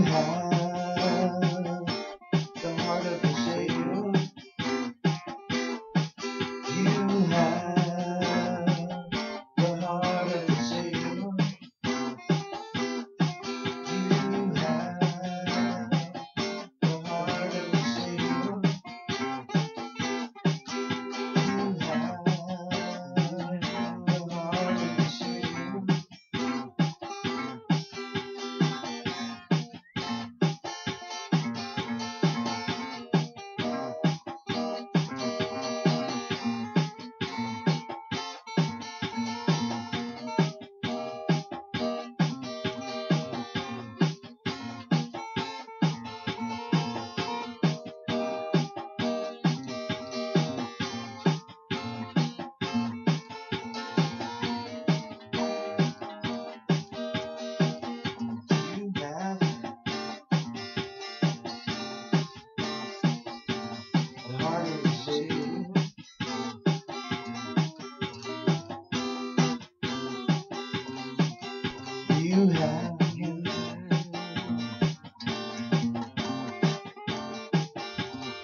You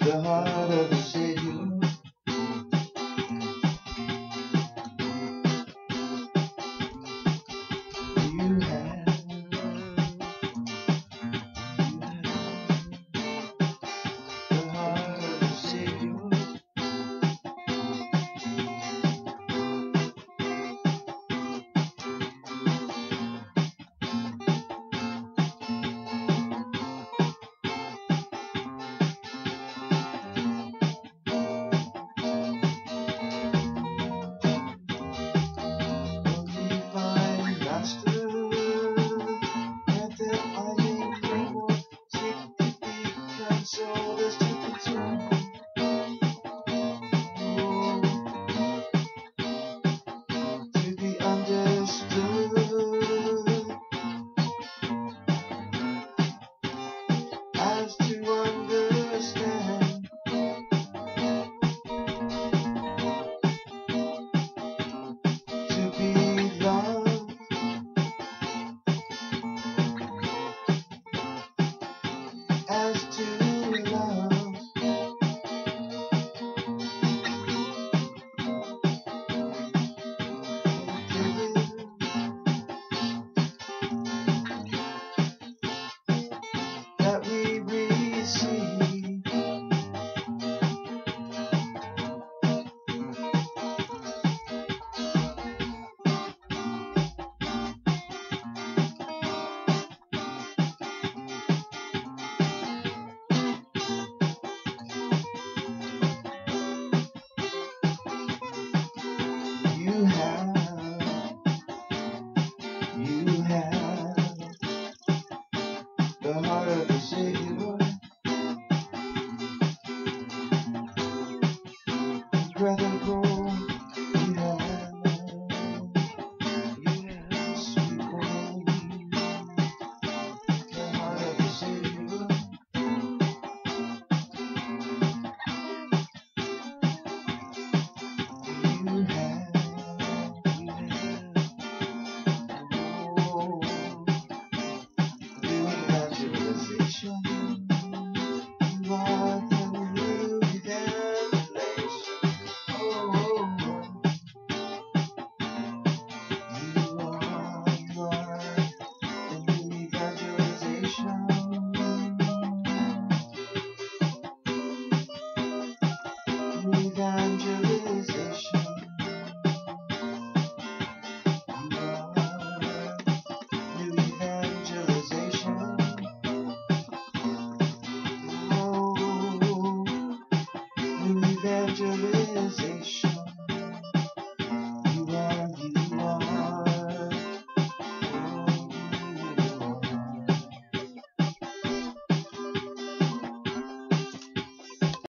the heart of the savior. That we Evangelization.